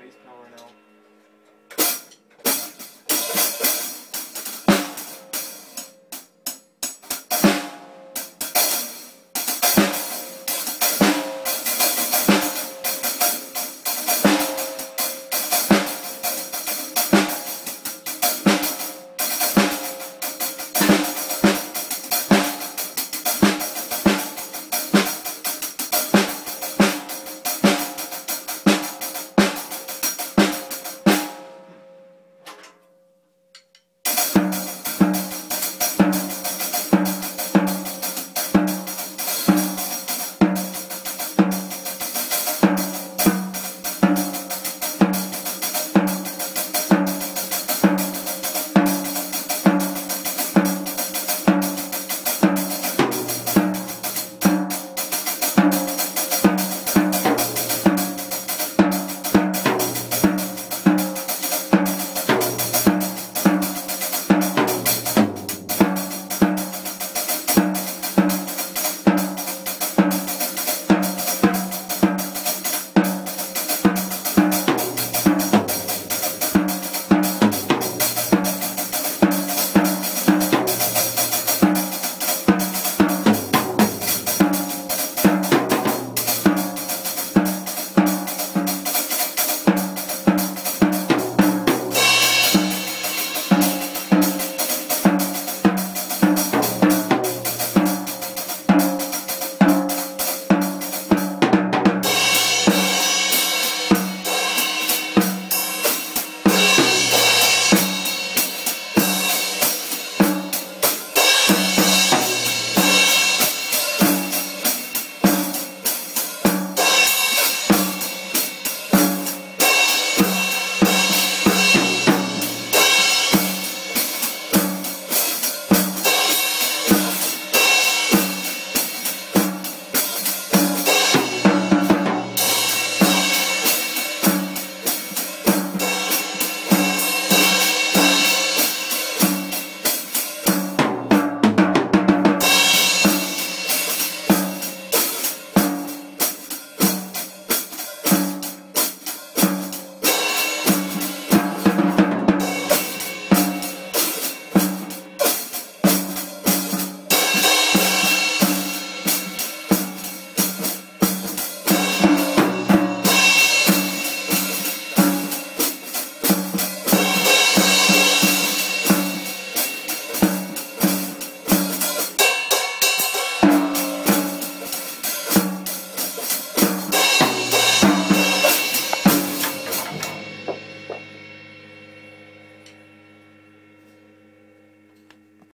base power now.